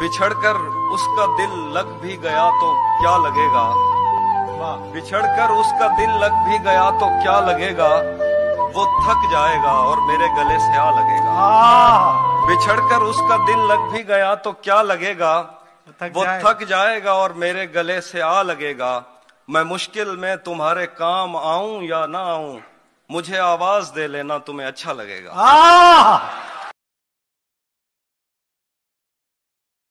बिछड़कर उसका दिल लग भी गया तो क्या लगेगा? बिछड़कर उसका दिल लग भी गया तो क्या लगेगा? वो थक जाएगा और मेरे गले से आ लगेगा। हाँ। बिछड़कर उसका दिल लग भी गया तो क्या लगेगा? थक वो जाए। थक जाएगा और मेरे गले से आ लगेगा। मैं मुश्किल में तुम्हारे काम आऊँ या ना आऊँ मुझे आवाज़ दे लेना तुम्हें अच्छा लगेगा। हाँ।